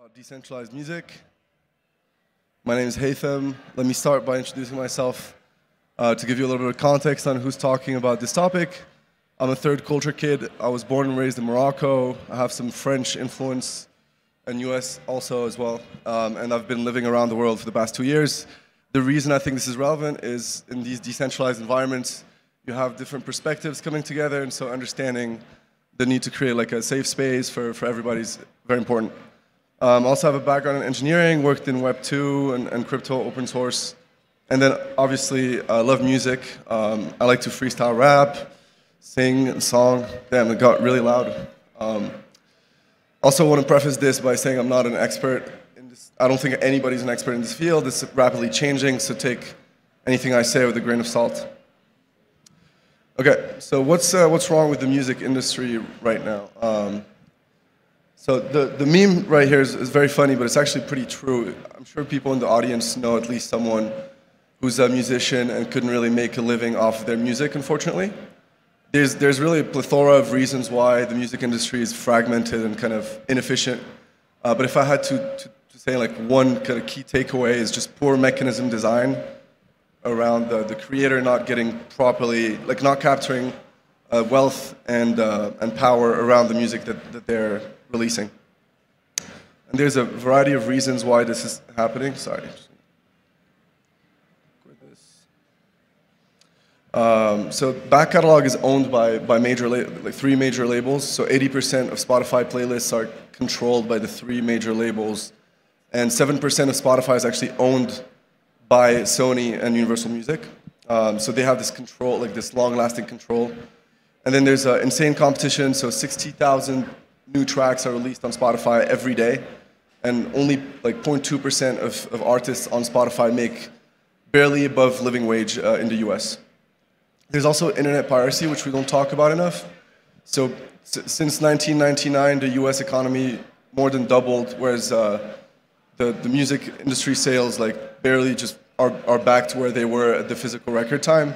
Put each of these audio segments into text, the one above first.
about decentralized music. My name is Haitham. Let me start by introducing myself uh, to give you a little bit of context on who's talking about this topic. I'm a third culture kid. I was born and raised in Morocco. I have some French influence and US also as well. Um, and I've been living around the world for the past two years. The reason I think this is relevant is in these decentralized environments, you have different perspectives coming together, and so understanding the need to create like a safe space for, for everybody is very important. Um, also have a background in engineering, worked in Web 2 and, and crypto open source. And then obviously I love music. Um, I like to freestyle rap, sing, and song. Damn, it got really loud. Um, also want to preface this by saying I'm not an expert in this. I don't think anybody's an expert in this field. It's rapidly changing, so take anything I say with a grain of salt. Okay, so what's, uh, what's wrong with the music industry right now? Um, so the, the meme right here is, is, very funny, but it's actually pretty true. I'm sure people in the audience know at least someone who's a musician and couldn't really make a living off of their music, unfortunately. There's, there's really a plethora of reasons why the music industry is fragmented and kind of inefficient. Uh, but if I had to, to, to, say like one kind of key takeaway is just poor mechanism design around the, the creator not getting properly, like not capturing uh, wealth and, uh, and power around the music that, that they're releasing. And there's a variety of reasons why this is happening. Sorry. Um, so back catalog is owned by, by major like three major labels. So 80% of Spotify playlists are controlled by the three major labels, and 7% of Spotify is actually owned by Sony and Universal Music. Um, so they have this control, like this long-lasting control. And then there's uh, insane competition. So 60,000 new tracks are released on Spotify every day, and only like 0.2% of, of artists on Spotify make barely above living wage uh, in the US. There's also internet piracy, which we don't talk about enough. So since 1999, the US economy more than doubled, whereas uh, the, the music industry sales like barely just are, are back to where they were at the physical record time.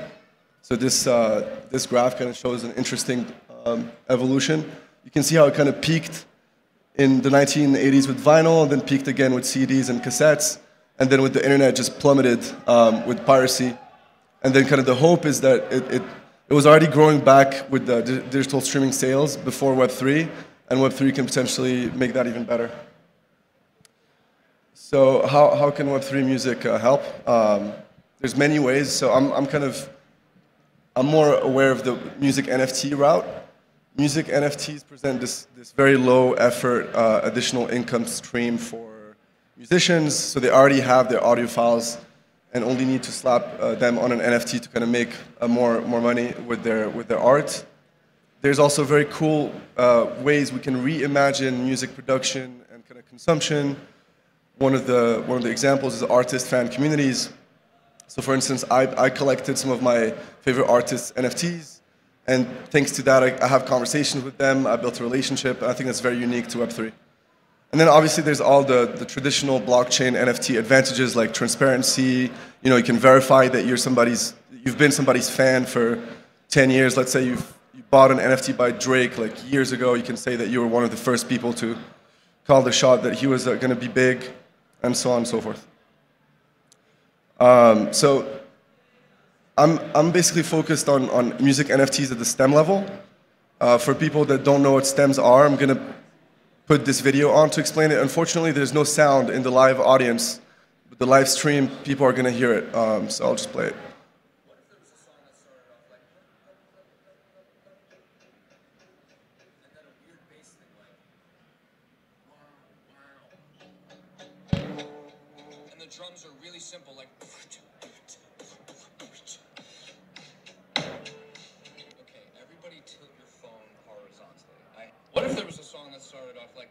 So this, uh, this graph kind of shows an interesting um, evolution. You can see how it kind of peaked in the 1980s with vinyl, and then peaked again with CDs and cassettes, and then with the internet just plummeted um, with piracy. And then kind of the hope is that it, it, it was already growing back with the digital streaming sales before Web3, and Web3 can potentially make that even better. So how, how can Web3 music uh, help? Um, there's many ways. So I'm, I'm kind of, I'm more aware of the music NFT route music NFTs present this, this very low effort uh, additional income stream for musicians. So they already have their audio files and only need to slap uh, them on an NFT to kind of make uh, more, more money with their, with their art. There's also very cool uh, ways we can reimagine music production and kind of consumption. One of the, one of the examples is artist fan communities. So for instance, I, I collected some of my favorite artists' NFTs and thanks to that, I, I, have conversations with them. I built a relationship. I think that's very unique to Web3. And then obviously there's all the, the traditional blockchain NFT advantages like transparency. You know, you can verify that you're somebody's, you've been somebody's fan for 10 years. Let's say you've you bought an NFT by Drake like years ago. You can say that you were one of the first people to call the shot that he was uh, going to be big, and so on and so forth. Um, so I'm, I'm basically focused on, on music NFTs at the STEM level. Uh, for people that don't know what STEMs are, I'm going to put this video on to explain it. Unfortunately, there's no sound in the live audience, but the live stream, people are going to hear it, um, so I'll just play it. drums are really simple, like started off like?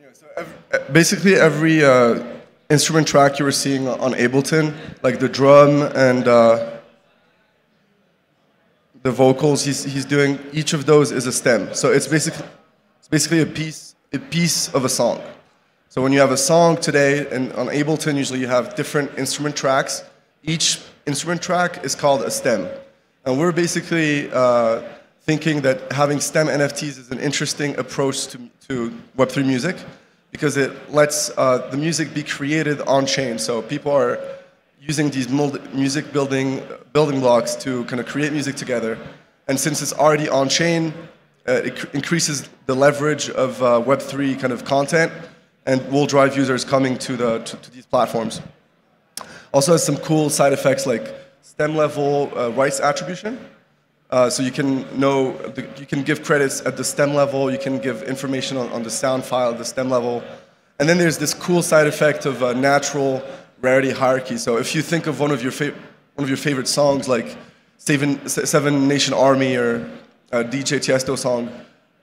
Yeah, so every, basically every uh, instrument track you were seeing on Ableton, like the drum and uh, the vocals he's, he's doing, each of those is a stem. So it's basically it's basically a piece a piece of a song. So when you have a song today, and on Ableton usually you have different instrument tracks. Each instrument track is called a stem, and we're basically uh, thinking that having STEM NFTs is an interesting approach to, to Web3 music because it lets uh, the music be created on chain. So people are using these music building building blocks to kind of create music together. And since it's already on chain, uh, it increases the leverage of uh, Web3 kind of content and will drive users coming to, the, to, to these platforms. Also has some cool side effects like stem level uh, rights attribution. Uh, so you can know, the, you can give credits at the stem level, you can give information on, on the sound file at the stem level. And then there's this cool side effect of uh, natural rarity hierarchy. So if you think of one of your, one of your favorite songs like Seven, Seven Nation Army or a DJ Tiesto song,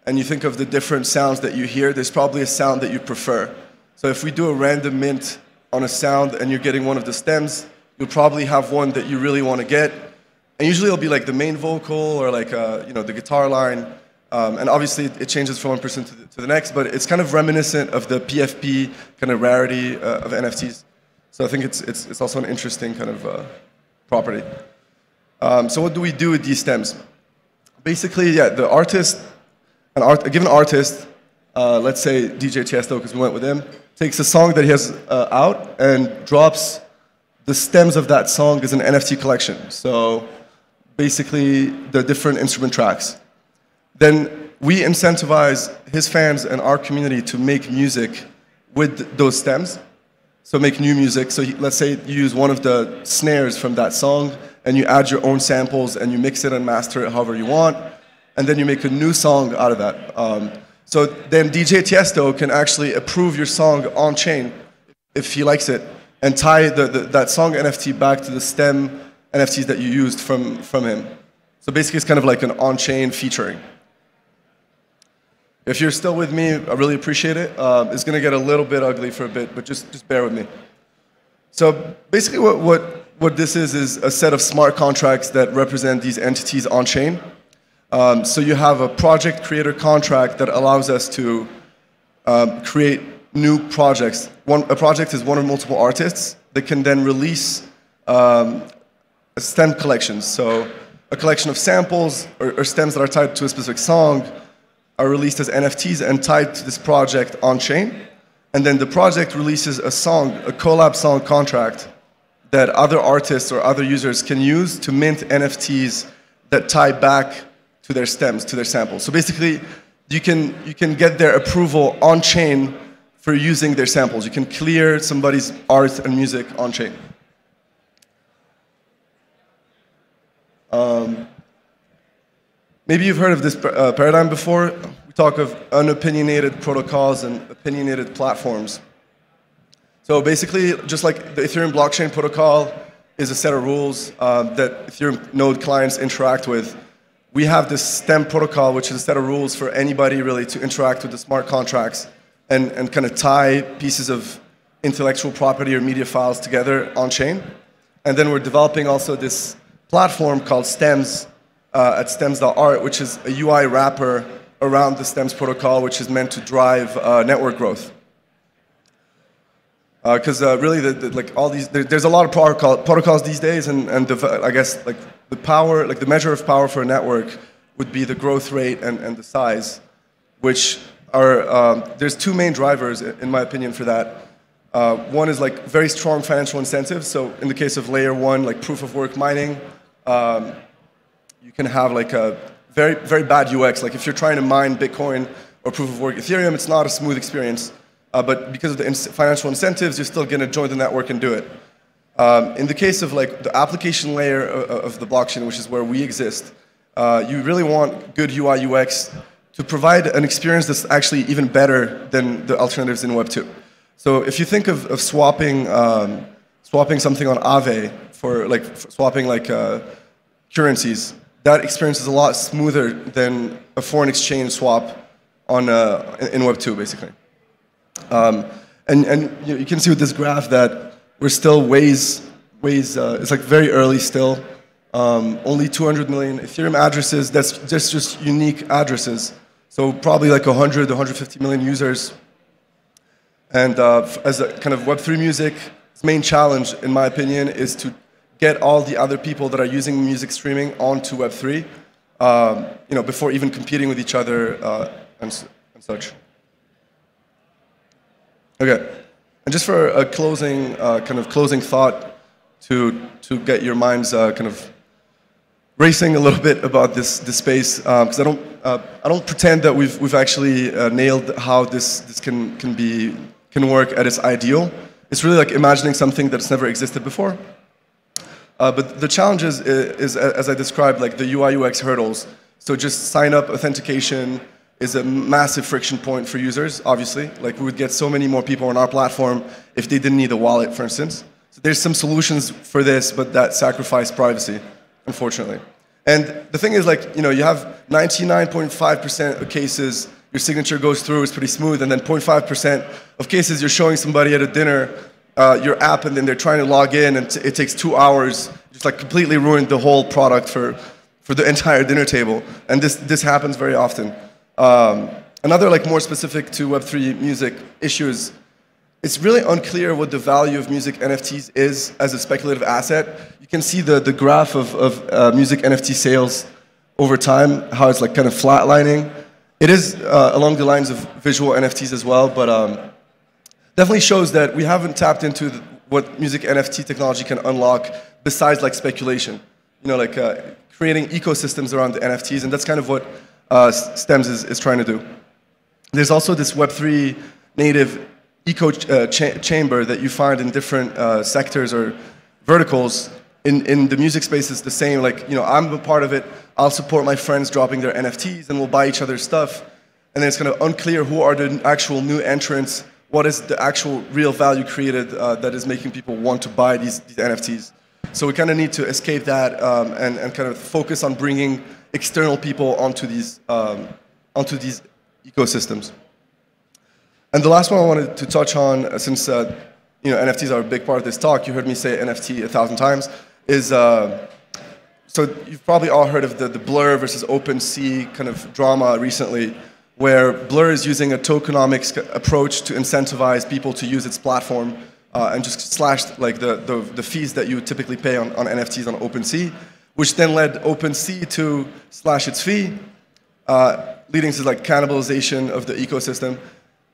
and you think of the different sounds that you hear, there's probably a sound that you prefer. So if we do a random mint on a sound and you're getting one of the stems, you'll probably have one that you really want to get. And usually it'll be like the main vocal or like uh, you know the guitar line. Um, and obviously it changes from one person to the, to the, next, but it's kind of reminiscent of the PFP kind of rarity uh, of NFTs. So I think it's, it's, it's also an interesting kind of uh, property. Um, so what do we do with these stems? Basically, yeah, the artist, an art, a given artist, uh, let's say DJ Tiesto, because we went with him, takes a song that he has uh, out and drops the stems of that song as an NFT collection. So basically, the different instrument tracks. Then we incentivize his fans and our community to make music with those stems. So make new music. So let's say you use one of the snares from that song and you add your own samples and you mix it and master it however you want. And then you make a new song out of that. Um, so then DJ Tiesto can actually approve your song on chain if he likes it and tie the, the, that song NFT back to the stem NFTs that you used from, from him. So basically, it's kind of like an on chain featuring. If you're still with me, I really appreciate it. Uh, it's going to get a little bit ugly for a bit, but just, just bear with me. So basically, what, what, what this is is a set of smart contracts that represent these entities on chain. Um, so you have a project creator contract that allows us to um, create new projects. One, a project is one or multiple artists that can then release um, stem collections. So a collection of samples or, or, stems that are tied to a specific song are released as NFTs and tied to this project on chain. And then the project releases a song, a collab song contract that other artists or other users can use to mint NFTs that tie back to their stems, to their samples. So basically, you can, you can get their approval on chain for using their samples. You can clear somebody's art and music on chain. Um, maybe you've heard of this uh, paradigm before. We talk of unopinionated protocols and opinionated platforms. So basically, just like the Ethereum blockchain protocol is a set of rules uh, that Ethereum node clients interact with, we have this STEM protocol, which is a set of rules for anybody really to interact with the smart contracts and, and kind of tie pieces of intellectual property or media files together on chain. And then we're developing also this platform called Stems uh, at stems.art, which is a UI wrapper around the Stems protocol, which is meant to drive uh, network growth. Because uh, uh, really, the, the, like all these, there, there's a lot of protocol, protocols these days, and, and the, I guess like the power, like the measure of power for a network would be the growth rate and, and the size, which are, um, there's two main drivers, in my opinion, for that. Uh, one is like very strong financial incentives. So in the case of layer one, like proof of work mining, um, you can have like a very, very bad UX. Like if you're trying to mine Bitcoin or proof of work Ethereum, it's not a smooth experience. Uh, but because of the in financial incentives, you're still going to join the network and do it. Um, in the case of like the application layer of, of the blockchain, which is where we exist, uh, you really want good UI UX to provide an experience that's actually even better than the alternatives in Web 2. So if you think of, of swapping, um, swapping something on Aave for like swapping like uh, currencies, that experience is a lot smoother than a foreign exchange swap on, uh, in Web 2, basically. Um, and and you, can see with this graph that we're still ways, ways uh, it's like very early still. Um, only 200 million Ethereum addresses, that's just, just unique addresses. So probably like 100, 150 million users. And uh, as a kind of Web3 music, main challenge, in my opinion, is to get all the other people that are using music streaming onto Web3, um, you know, before even competing with each other uh, and, and such. Okay. And just for a closing, uh, kind of closing thought to, to get your minds uh, kind of racing a little bit about this, this space, because um, I, don't, uh, I don't pretend that we've, we've actually uh, nailed how this, this can, can, be, can work at its ideal. It's really like imagining something that's never existed before. Uh, but the challenge is, is, as I described, like the UI UX hurdles. So just sign up authentication, is a massive friction point for users, obviously. Like we would get so many more people on our platform if they didn't need a wallet, for instance. So there's some solutions for this, but that sacrifice privacy, unfortunately. And the thing is, like, you know, you have 99.5% of cases your signature goes through, it's pretty smooth, and then 0.5% of cases you're showing somebody at a dinner uh, your app, and then they're trying to log in, and it takes two hours, just like completely ruined the whole product for, for the entire dinner table. And this, this happens very often. Um, another like more specific to Web3 music issues, it's really unclear what the value of music NFTs is as a speculative asset. You can see the, the graph of, of uh, music NFT sales over time, how it's like kind of flatlining. It is uh, along the lines of visual NFTs as well, but um, definitely shows that we haven't tapped into the, what music NFT technology can unlock besides like speculation. You know, like uh, creating ecosystems around the NFTs, and that's kind of what uh, Stems is, is trying to do. There's also this Web3 native eco uh, cha chamber that you find in different uh, sectors or verticals. In, in the music space, it's the same. Like, you know, I'm a part of it. I'll support my friends dropping their NFTs, and we'll buy each other's stuff. And then it's kind of unclear who are the actual new entrants. What is the actual real value created uh, that is making people want to buy these, these NFTs? So we kind of need to escape that um, and, and kind of focus on bringing external people onto these, um, onto these ecosystems. And the last one I wanted to touch on, uh, since uh, you know, NFTs are a big part of this talk, you heard me say NFT a thousand times, is uh, so you've probably all heard of the, the Blur versus OpenSea kind of drama recently, where Blur is using a tokenomics approach to incentivize people to use its platform uh, and just slashed like the, the, the, fees that you typically pay on, on NFTs on OpenSea which then led OpenSea to slash its fee, uh, leading to like cannibalization of the ecosystem.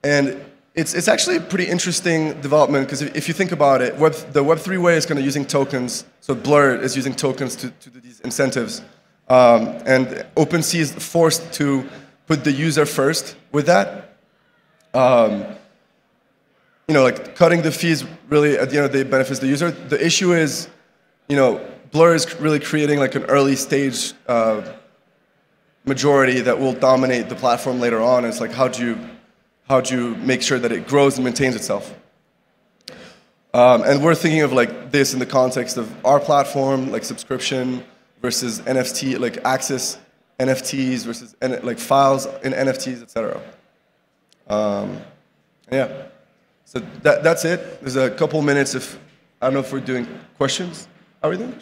And it's, it's actually a pretty interesting development because if, if, you think about it, Web, the Web3 way is kind of using tokens. So Blur is using tokens to, to do these incentives. Um, and OpenSea is forced to put the user first with that. Um, you know, like cutting the fees really at the end of the day benefits the user. The issue is, you know, Blur is really creating like an early stage uh, majority that will dominate the platform later on. it's like how do you how do you make sure that it grows and maintains itself? Um, and we're thinking of like this in the context of our platform, like subscription versus NFT, like access NFTs versus like files in NFTs, etc. Um, yeah. So that, that's it. There's a couple minutes if I don't know if we're doing questions. Are we doing?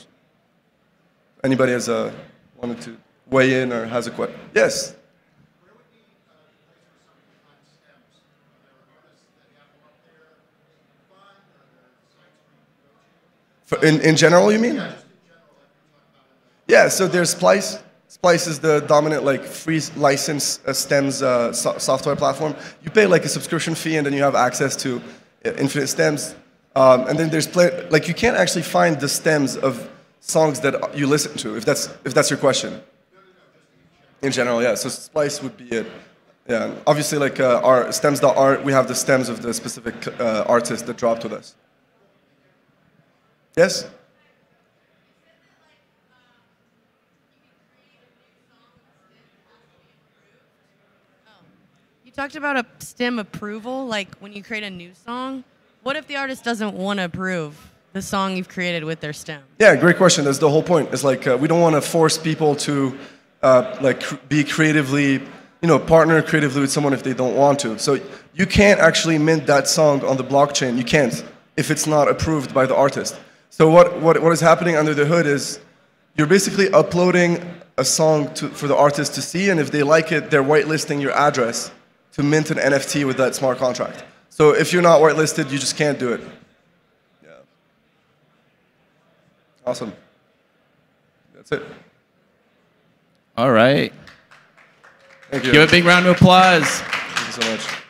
Anybody has a, wanted to weigh in or has a question? Yes. In, in general, you mean? Yeah, so there's Splice. Splice is the dominant like free license uh, stems uh, so software platform. You pay like a subscription fee and then you have access to uh, infinite stems. Um, and then there's like you can't actually find the stems of songs that you listen to, if that's, if that's your question. In general, yeah. So Splice would be it. Yeah. Obviously, like uh, our stems.art, we have the stems of the specific uh, artist that dropped with us. Yes? You talked about a stem approval, like when you create a new song. What if the artist doesn't want to approve? the song you've created with their stem? Yeah, great question. That's the whole point. It's like uh, we don't want to force people to uh, like cr be creatively, you know, partner creatively with someone if they don't want to. So you can't actually mint that song on the blockchain. You can't if it's not approved by the artist. So what, what, what is happening under the hood is you're basically uploading a song to, for the artist to see, and if they like it, they're whitelisting your address to mint an NFT with that smart contract. So if you're not whitelisted, you just can't do it. Yeah. Awesome. That's it. All right. Thank you. Give a big round of applause. Thank you so much.